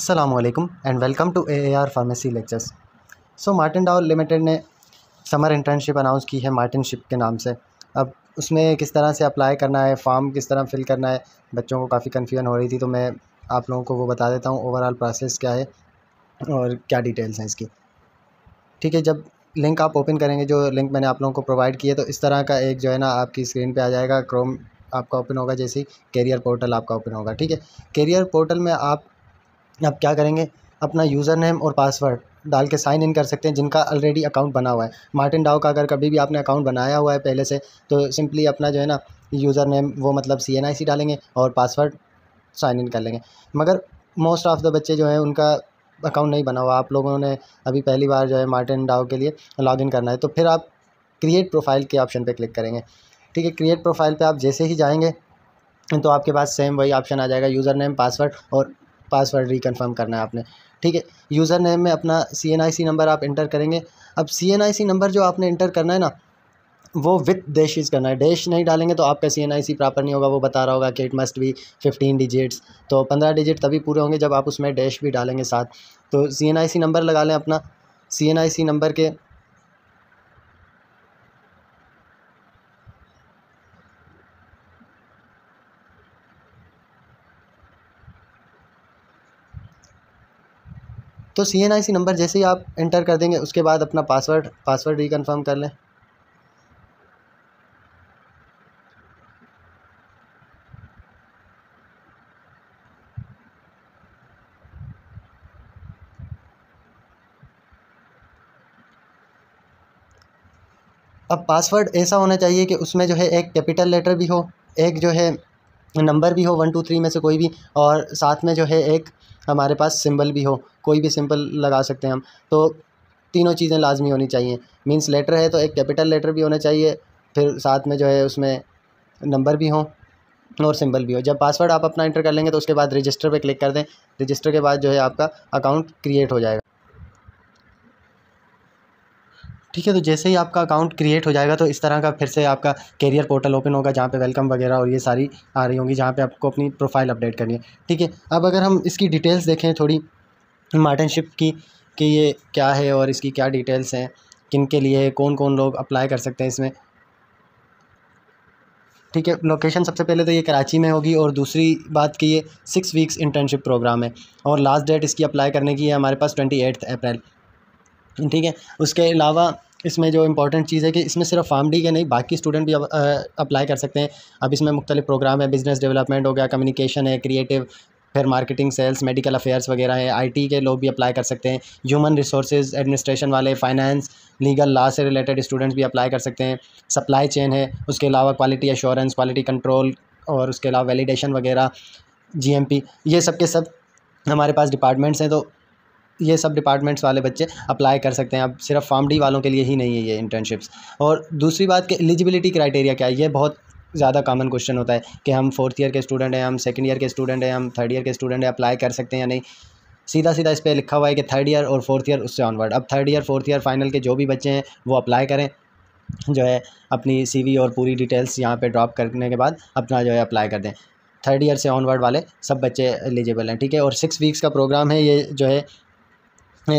असलकम and welcome to A R pharmacy lectures so Martin Dow limited ने summer internship announce की है मार्टिनशिप के नाम से। अब उसमें किस तरह से अप्लाई करना है फॉर्म किस तरह फिल करना है, बच्चों को काफ़ी कन्फ्यूज़न हो रही थी तो मैं आप लोगों को वो बता देता हूँ ओवरऑल प्रोसेस क्या है और क्या डिटेल्स हैं इसकी। ठीक है, जब लिंक आप ओपन करेंगे, जो लिंक मैंने आप लोगों को प्रोवाइड किया तो इस तरह का एक जो है ना आपकी स्क्रीन पे आ जाएगा क्रोम आपका ओपन होगा, जैसे ही कैरियर पोर्टल आपका ओपन होगा। ठीक है कैरियर पोर्टल में आप अब क्या करेंगे? अपना यूज़र नेम और पासवर्ड डाल के साइन इन कर सकते हैं, जिनका ऑलरेडी अकाउंट बना हुआ है। मार्टिन डाओ का अगर कभी भी आपने अकाउंट बनाया हुआ है पहले से तो सिंपली अपना जो है ना यूज़र नेम वो मतलब सी एन आई सी डालेंगे और पासवर्ड साइन इन कर लेंगे। मगर मोस्ट ऑफ़ द बच्चे जो हैं, उनका अकाउंट नहीं बना हुआ। आप लोगों ने अभी पहली बार जो है मार्टिन डाओ के लिए लॉगिन करना है। तो फिर आप क्रिएट प्रोफ़ाइल के ऑप्शन पे क्लिक करेंगे। ठीक है क्रिएट प्रोफ़ाइल पे आप जैसे ही जाएँगे तो आपके पास सेम वही ऑप्शन आ जाएगा यूज़र नेम पासवर्ड और पासवर्ड रिकन्फर्म करना है आपने। ठीक है यूज़र नेम में अपना C N I C number आप इंटर करेंगे। अब सी एन आई सी नंबर जो आपने इंटर करना है ना, वो विथ डैश करना है। डैश नहीं डालेंगे तो आपका सी एन आई सी प्रॉपर नहीं होगा, वो बता रहा होगा कि it must be fifteen digits तो पंद्रह डिजिट तभी पूरे होंगे जब आप उसमें डैश भी डालेंगे साथ। तो सी एन आई सी नंबर लगा लें अपना। C N I C number के तो सी एन आई सी नंबर जैसे ही आप इंटर कर देंगे, उसके बाद अपना पासवर्ड पासवर्ड रिकन्फर्म कर लें। अब पासवर्ड ऐसा होना चाहिए कि उसमें जो है एक कैपिटल लेटर भी हो, एक जो है नंबर भी हो, वन, टू, थ्री में से कोई भी और साथ में जो है एक हमारे पास सिंबल भी हो, कोई भी सिंबल लगा सकते हैं हम। तो तीनों चीज़ें लाजमी होनी चाहिए। मींस लेटर है तो एक कैपिटल लेटर भी होना चाहिए, फिर साथ में जो है उसमें नंबर भी हो और सिंबल भी हो। जब पासवर्ड आप अपना इंटर कर लेंगे तो उसके बाद रजिस्टर पे क्लिक कर दें। रजिस्टर के बाद जो है आपका अकाउंट क्रिएट हो जाएगा। ठीक है तो जैसे ही आपका अकाउंट क्रिएट हो जाएगा तो इस तरह का फिर से आपका कैरियर पोर्टल ओपन होगा, जहाँ पे वेलकम वगैरह और ये सारी आ रही होंगी, जहाँ पे आपको अपनी प्रोफ़ाइल अपडेट करनी है। ठीक है, अब अगर हम इसकी डिटेल्स देखें थोड़ी मार्टनशिप की, कि ये क्या है और इसकी क्या डिटेल्स हैं किन के लिए कौन कौन लोग अप्लाई कर सकते हैं इसमें। ठीक है लोकेशन सबसे पहले तो ये कराची में होगी और दूसरी बात कि ये सिक्स वीक्स इंटर्नशिप प्रोग्राम है और लास्ट डेट इसकी अप्लाई करने की है हमारे पास ट्वेंटी अप्रैल ठीक है? उसके अलावा इसमें जो इम्पोर्टेंट चीज़ है कि इसमें सिर्फ़ फार्म डी के नहीं, बाकी स्टूडेंट भी अप्लाई कर सकते हैं। अब इसमें मुख्तलिफ़ प्रोग्राम है बिज़नेस डेवलपमेंट हो गया कम्युनिकेशन है क्रिएटिव फिर मार्केटिंग सेल्स मेडिकल अफेयर्स वगैरह है। आईटी के लोग भी अप्लाई कर सकते हैं। ह्यूमन रिसोर्स एडमिनिस्ट्रेशन वाले फाइनेंस लीगल लॉ से रिलेटेड स्टूडेंट्स भी अप्लाई कर सकते हैं। सप्लाई चेन है, उसके अलावा क्वालिटी एश्योरेंस क्वालिटी कंट्रोल और उसके अलावा वैलिडेशन वगैरह जीएमपी ये सब के सब हमारे पास डिपार्टमेंट्स हैं तो ये सब डिपार्टमेंट्स वाले बच्चे अप्लाई कर सकते हैं। अब सिर्फ़ फार्म डी वालों के लिए ही नहीं है ये इंटर्नशिप्स और दूसरी बात कि एलिजिबिलिटी क्राइटेरिया क्या है? ये बहुत ज़्यादा कॉमन क्वेश्चन होता है कि हम फोर्थ ईयर के स्टूडेंट हैं, हम सेकेंड ईयर के स्टूडेंट हैं, हम थर्ड ईयर के स्टूडेंट हैं अप्लाई कर सकते हैं या नहीं। सीधा सीधा इस पर लिखा हुआ है कि थर्ड ईयर और फोर्थ ईयर उससे ऑनवर्ड अब third year fourth year final के जो भी बच्चे हैं, वो अप्लाई करें। जो है अपनी सीवी और पूरी डिटेल्स यहाँ पे ड्रॉप करने के बाद अपना जो है अप्लाई कर दें। थर्ड ईयर से ऑनवर्ड वाले सब बच्चे एलिजिबल हैं, ठीक है? और सिक्स वीक्स का प्रोग्राम है, ये जो है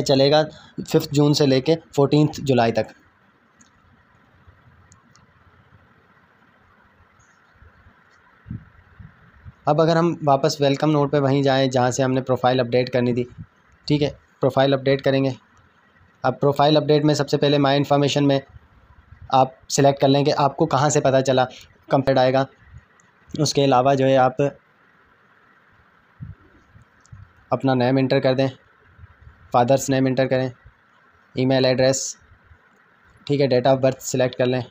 चलेगा फिफ्थ जून से लेके फोर्टीन जुलाई तक। अब अगर हम वापस वेलकम नोट पे वहीं जाएँ, जहाँ से हमने प्रोफ़ाइल अपडेट करनी थी, ठीक है? प्रोफ़ाइल अपडेट करेंगे। अब प्रोफ़ाइल अपडेट में सबसे पहले माई इन्फॉर्मेशन में आप सिलेक्ट कर लेंगे आपको कहाँ से पता चला कंपेड आएगा। उसके अलावा जो है आप अपना नेम इंटर कर दें। फादर्स नेम इंटर करें, ईमेल एड्रेस, ठीक है, डेट ऑफ़ बर्थ सिलेक्ट कर लें।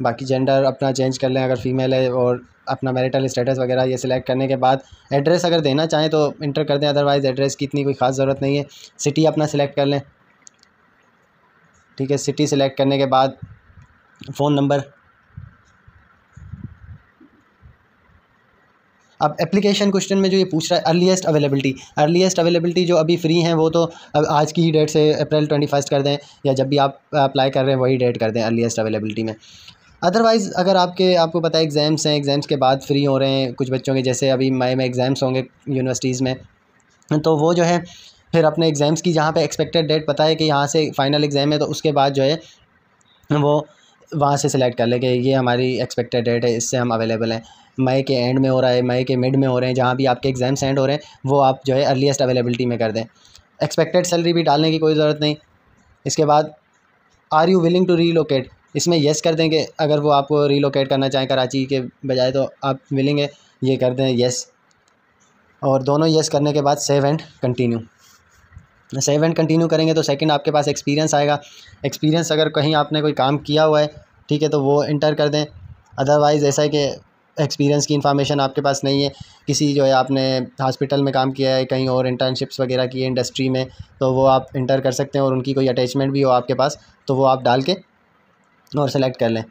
बाकी जेंडर अपना चेंज कर लें, अगर फ़ीमेल है और अपना मैरिटल स्टेटस वगैरह ये सिलेक्ट करने के बाद एड्रेस अगर देना चाहें तो इंटर कर दें अदरवाइज़ एड्रेस की इतनी कोई ख़ास ज़रूरत नहीं है। सिटी अपना सिलेक्ट कर लें। ठीक है सिटी सेलेक्ट करने के बाद फ़ोन नंबर अब एप्लीकेशन क्वेश्चन में जो ये पूछ रहा है अर्लीस्ट अवेलेबिलिटी अर्लीस्ट अवेलेबिलिटी जो अभी फ्री हैं, वो तो अब आज की ही डेट से अप्रैल ट्वेंटी फ़र्स्ट कर दें, या जब भी आप अप्लाई कर रहे हैं, वही डेट कर दें अर्लीस्ट अवेलेबिलिटी में। अदरवाइज़ अगर आपके, आपको पता है एग्ज़ाम्स हैं एग्ज़ाम्स के बाद फ्री हो रहे हैं कुछ बच्चों के, जैसे अभी मई में एग्ज़ाम्स होंगे यूनिवर्सिटीज़ में तो वो जो है फिर अपने एग्ज़ाम्स की जहाँ पे एक्सपेक्टेड डेट पता है कि यहाँ से फ़ाइनल एग्ज़ाम है तो उसके बाद जो है, वो वहाँ से सिलेक्ट कर लें कि ये हमारी एक्सपेक्टेड डेट है, इससे हम अवेलेबल हैं। मई के एंड में हो रहा है, मई के मिड में हो रहे हैं, जहाँ भी आपके एग्ज़ाम्स एंड हो रहे हैं, वो आप जो है अर्लीस्ट अवेलेबिलिटी में कर दें। एक्सपेक्टेड सैलरी भी डालने की कोई ज़रूरत नहीं। इसके बाद are you willing to relocate इसमें येस कर दें कि अगर वो आपको रीलोकेट करना चाहें कराची के बजाय तो आप मिलेंगे ये कर दें येस और दोनों येस करने के बाद save and continue save and continue करेंगे तो सेकंड आपके पास एक्सपीरियंस आएगा। एक्सपीरियंस अगर कहीं आपने कोई काम किया हुआ है, ठीक है तो वो इंटर कर दें। अदरवाइज़ ऐसा है कि एक्सपीरियंस की इन्फॉर्मेशन आपके पास नहीं है। किसी जो है आपने हॉस्पिटल में काम किया है, कहीं और इंटर्नशिप्स वगैरह की है इंडस्ट्री में तो वो आप इंटर कर सकते हैं और उनकी कोई अटैचमेंट भी हो आपके पास तो वो आप डाल के और सेलेक्ट कर लें।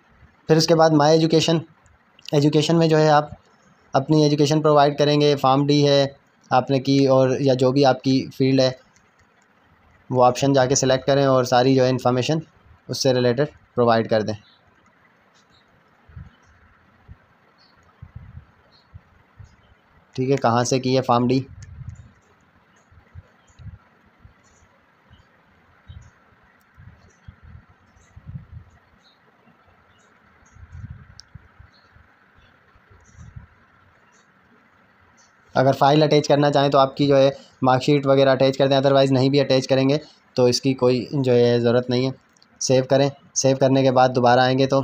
फिर उसके बाद माई एजुकेशन एजुकेशन में जो है आप अपनी एजुकेशन प्रोवाइड करेंगे। फार्म डी है, आपने की और या जो भी आपकी फ़ील्ड है वो ऑप्शन जाके सेलेक्ट करें और सारी जो है इन्फॉर्मेशन उससे रिलेटेड प्रोवाइड कर दें। ठीक है, कहाँ से की है फार्म डी अगर फ़ाइल अटैच करना चाहें तो आपकी जो है मार्कशीट वगैरह अटैच कर दें अदरवाइज़ नहीं भी अटैच करेंगे तो इसकी कोई जो है ज़रूरत नहीं है। सेव करें। सेव करने के बाद दोबारा आएँगे तो।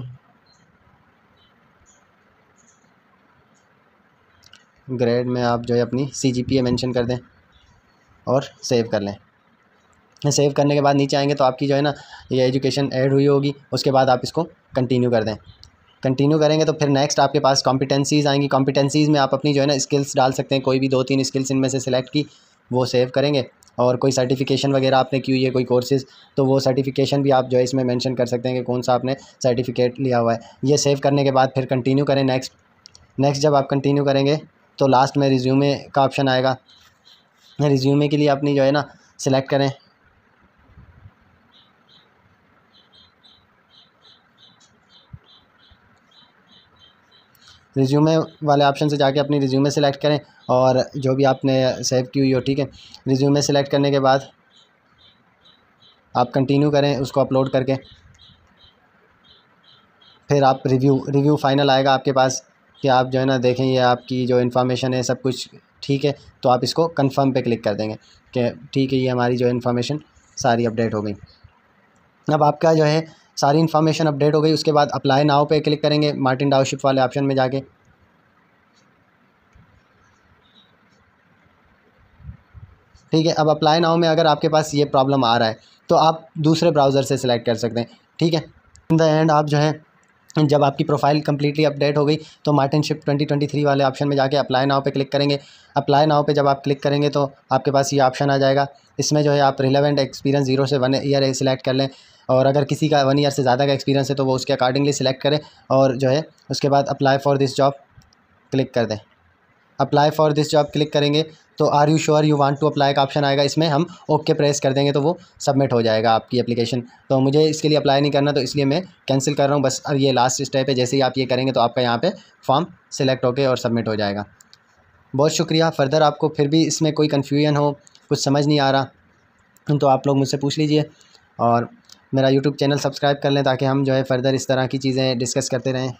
ग्रेड में आप जो है अपनी सी जी पी ए मैंशन कर दें और सेव कर लें। सेव करने के बाद नीचे आएँगे तो आपकी जो है ना ये एजुकेशन ऐड हुई होगी, उसके बाद आप इसको कंटिन्यू कर दें। कंटिन्यू करेंगे तो फिर नेक्स्ट आपके पास कॉम्पिटेंसीज़ आएँगी। कॉम्पिटेंसीज़ में आप अपनी जो है ना स्किल्स डाल सकते हैं, कोई भी दो तीन स्किल्स इनमें से सिलेक्ट की। वो सेव करेंगे। और कोई सर्टिफिकेशन वगैरह आपने की हुई है, कोई कोर्सेज़ तो वो सर्टिफिकेशन भी आप जो है इसमें मेंशन कर सकते हैं कि कौन सा आपने सर्टिफिकेट लिया हुआ है। ये सेव करने के बाद फिर कंटिन्यू करें नेक्स्ट नेक्स्ट जब आप कंटिन्यू करेंगे तो लास्ट में रिज्यूमे का ऑप्शन आएगा। रिज्यूमे के लिए अपनी जो है ना सिलेक्ट करें। रिज्यूमे वाले ऑप्शन से जाके अपनी रिज्यूमे सेलेक्ट करें और जो भी आपने सेव की हुई हो, ठीक है? रिज्यूमे सेलेक्ट करने के बाद आप कंटिन्यू करें, उसको अपलोड करके। फिर आप रिव्यू रिव्यू फाइनल आएगा आपके पास कि आप जो है ना देखें ये आपकी जो इन्फॉर्मेशन है, सब कुछ ठीक है तो आप इसको कंफर्म पे क्लिक कर देंगे कि ठीक है, ये हमारी जो इन्फॉर्मेशन सारी अपडेट हो गई। अब आपका जो है सारी इन्फॉर्मेशन अपडेट हो गई, उसके बाद अप्लाई नाव पे क्लिक करेंगे मार्टिन डाउशिप वाले ऑप्शन में जाके। ठीक है, अब अप्लाई नाव में अगर आपके पास ये प्रॉब्लम आ रहा है तो आप दूसरे ब्राउज़र से सिलेक्ट कर सकते हैं। ठीक है? इन द एंड आप जो है, जब आपकी प्रोफ़ाइल कम्प्लीटली अपडेट हो गई तो मार्टिनशिप 2023 वाले ऑप्शन में जाके अप्लाई नाव पे क्लिक करेंगे। अप्लाई नाव पे जब आप क्लिक करेंगे तो आपके पास ये ऑप्शन आ जाएगा। इसमें जो है आप रिलेवेंट एक्सपीरियंस ज़ीरो से वन ईयर सिलेक्ट कर लें। और अगर किसी का वन ईयर से ज़्यादा का एक्सपीरियंस है तो वो उसके अकॉर्डिंगली सिलेक्ट करें और जो है, उसके बाद apply for this job click कर दें। Apply for this job click करेंगे तो are you sure you want to apply का ऑप्शन आएगा। इसमें हम ओके प्रेस कर देंगे तो वो सबमिट हो जाएगा आपकी एप्लीकेशन तो मुझे इसके लिए अप्लाई नहीं करना तो इसलिए मैं कैंसिल कर रहा हूँ। बस अब ये लास्ट स्टेप है, जैसे ही आप ये करेंगे तो आपका यहाँ पे फॉर्म सिलेक्ट होके और सबमिट हो जाएगा। बहुत शुक्रिया। फ़र्दर आपको फिर भी इसमें कोई कन्फ्यूज़न हो, कुछ समझ नहीं आ रहा तो आप लोग मुझसे पूछ लीजिए। और मेरा यूट्यूब चैनल सब्सक्राइब कर लें ताकि हम जो है फ़र्दर इस तरह की चीज़ें डिस्कस करते रहें।